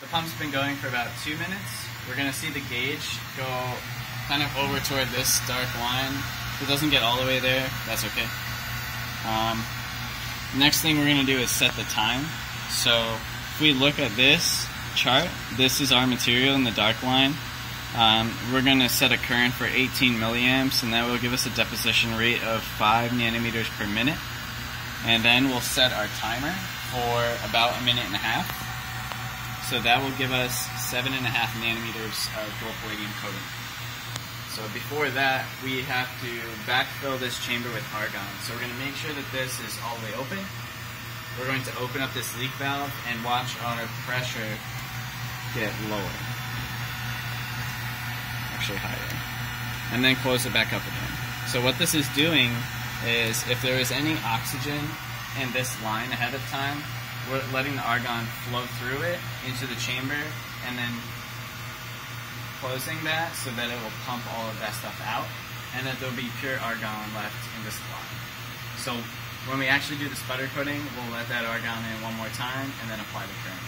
The pump's been going for about two minutes. We're gonna see the gauge go kind of over toward this dark line. If it doesn't get all the way there, that's okay. Um, next thing we're gonna do is set the time. So if we look at this chart, this is our material in the dark line. Um, we're going to set a current for 18 milliamps, and that will give us a deposition rate of 5 nanometers per minute. And then we'll set our timer for about a minute and a half. So that will give us 7.5 nanometers of gold palladium coating. So before that, we have to backfill this chamber with argon. So we're going to make sure that this is all the way open. We're going to open up this leak valve and watch our pressure get lower actually higher. And then close it back up again. So what this is doing is if there is any oxygen in this line ahead of time, letting the argon flow through it into the chamber and then closing that so that it will pump all of that stuff out and that there'll be pure argon left in this line. So when we actually do the sputter coating, we'll let that argon in one more time and then apply the current.